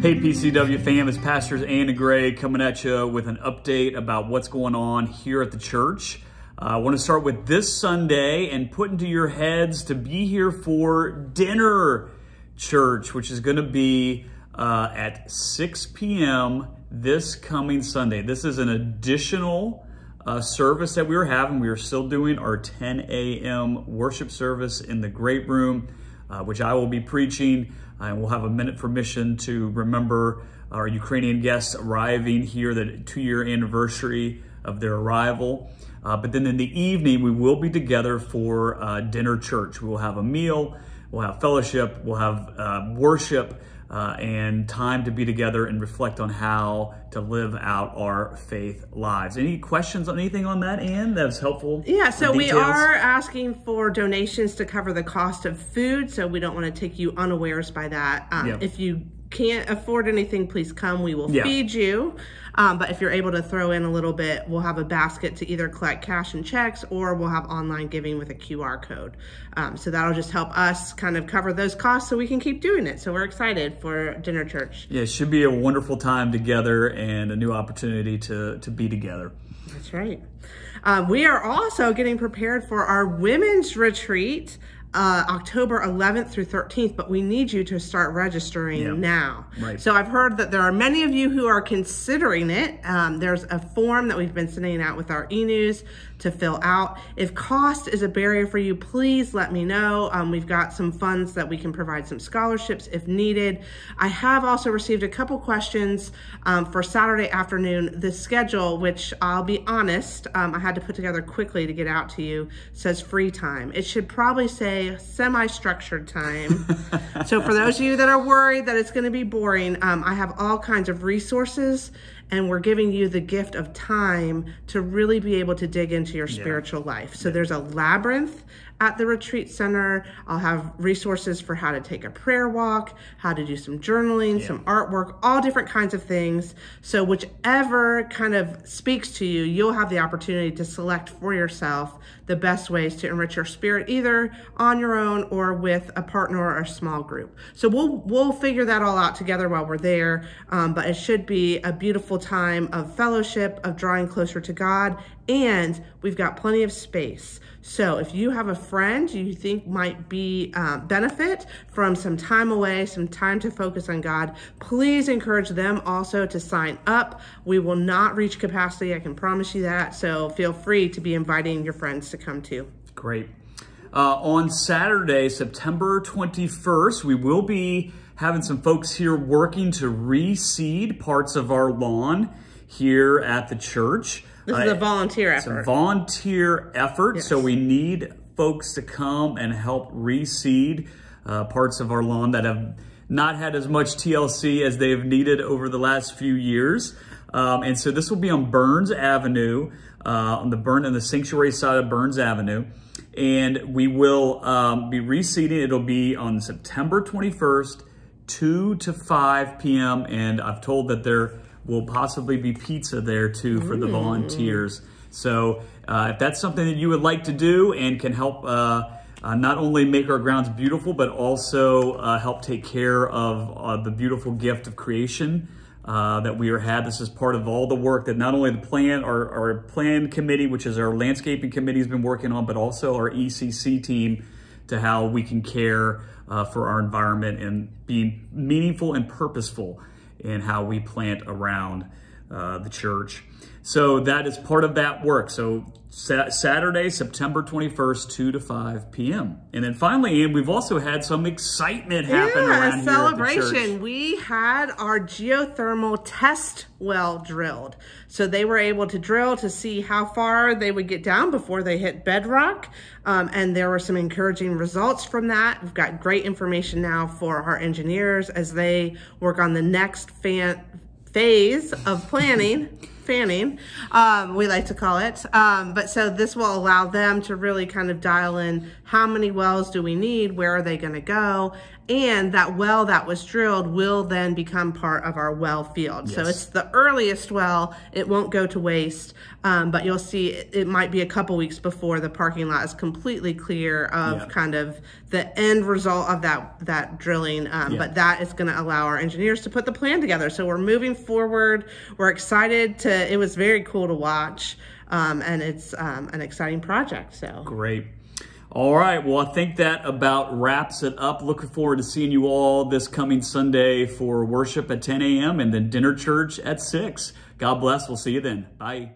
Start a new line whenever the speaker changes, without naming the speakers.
Hey, PCW fam, it's Pastors Anna Gray coming at you with an update about what's going on here at the church. Uh, I want to start with this Sunday and put into your heads to be here for dinner church, which is going to be uh, at 6 p.m. this coming Sunday. This is an additional uh, service that we are having. We are still doing our 10 a.m. worship service in the great room, uh, which I will be preaching. And we'll have a minute for mission to remember our Ukrainian guests arriving here, the two year anniversary of their arrival. Uh, but then in the evening, we will be together for uh, dinner church. We will have a meal, we'll have fellowship, we'll have uh, worship. Uh, and time to be together and reflect on how to live out our faith lives. Any questions on anything on that, Ann? That's helpful.
Yeah, so we are asking for donations to cover the cost of food, so we don't want to take you unawares by that. Um,
Yeah.
If you can't afford anything, please come. We will
Yeah.
feed you. Um, but if you're able to throw in a little bit, we'll have a basket to either collect cash and checks or we'll have online giving with a QR code. Um, so that'll just help us kind of cover those costs so we can keep doing it. So we're excited for dinner church.
Yeah, it should be a wonderful time together and a new opportunity to, to be together.
That's right. Um, we are also getting prepared for our women's retreat. Uh, October 11th through 13th, but we need you to start registering
Yeah.
now.
Right.
So I've heard that there are many of you who are considering it. Um, there's a form that we've been sending out with our e-news to fill out. If cost is a barrier for you, please let me know. Um, we've got some funds that we can provide some scholarships if needed. I have also received a couple questions um, for Saturday afternoon. The schedule, which I'll be honest, um, I had to put together quickly to get out to you, says free time. It should probably say semi-structured time. so for those of you that are worried that it's going to be boring, um, I have all kinds of resources and we're giving you the gift of time to really be able to dig into your spiritual life. So there's a labyrinth at the retreat center. I'll have resources for how to take a prayer walk, how to do some journaling, some artwork, all different kinds of things. So whichever kind of speaks to you, you'll have the opportunity to select for yourself the best ways to enrich your spirit, either on your own or with a partner or a small group. So we'll we'll figure that all out together while we're there. Um, but it should be a beautiful time of fellowship, of drawing closer to God, and we've got plenty of space. So if you have a friend you think might be uh, benefit from some time away, some time to focus on God, please encourage them also to sign up. We will not reach capacity, I can promise you that. So feel free to be inviting your friends to come too.
Great. Uh, on Saturday, September 21st, we will be having some folks here working to reseed parts of our lawn here at the church.
This is
Uh,
a volunteer
It's a
effort.
volunteer effort,
Yes.
so we need folks to come and help reseed uh, parts of our lawn that have not had as much TLC as they have needed over the last few years. Um, and so this will be on Burns Avenue, uh, on the Burn and the Sanctuary side of Burns Avenue. And we will um, be reseeding. It'll be on September 21st, 2 to 5 p.m. And I've told that there will possibly be pizza there too for the volunteers. So uh, if that's something that you would like to do and can help uh, uh, not only make our grounds beautiful, but also uh, help take care of uh, the beautiful gift of creation uh, that we are had. This is part of all the work that not only the plan, our, our plan committee, which is our landscaping committee, has been working on, but also our ECC team to how we can care uh, for our environment and be meaningful and purposeful in how we plant around uh, the church. So that is part of that work. So sa- Saturday, September 21st, 2 to 5 p.m. And then finally, and we've also had some excitement happen around
Yeah,
here the
celebration.
church.
We had our geothermal test well drilled. So they were able to drill to see how far they would get down before they hit bedrock. Um, and there were some encouraging results from that. We've got great information now for our engineers as they work on the next fan phase of planning. Fanning, um, we like to call it. Um, but so this will allow them to really kind of dial in how many wells do we need, where are they going to go, and that well that was drilled will then become part of our well field. Yes. So it's the earliest well, it won't go to waste, um, but you'll see it, it, might be a couple weeks before the parking lot is completely clear of yeah. kind of the end result of that, that drilling. Um, yeah. But that is gonna allow our engineers to put the plan together. So we're moving forward. We're excited to, it was very cool to watch. Um, and it's um, an exciting project. So
great. All right. Well, I think that about wraps it up. Looking forward to seeing you all this coming Sunday for worship at 10 a.m. and then dinner church at 6. God bless. We'll see you then. Bye.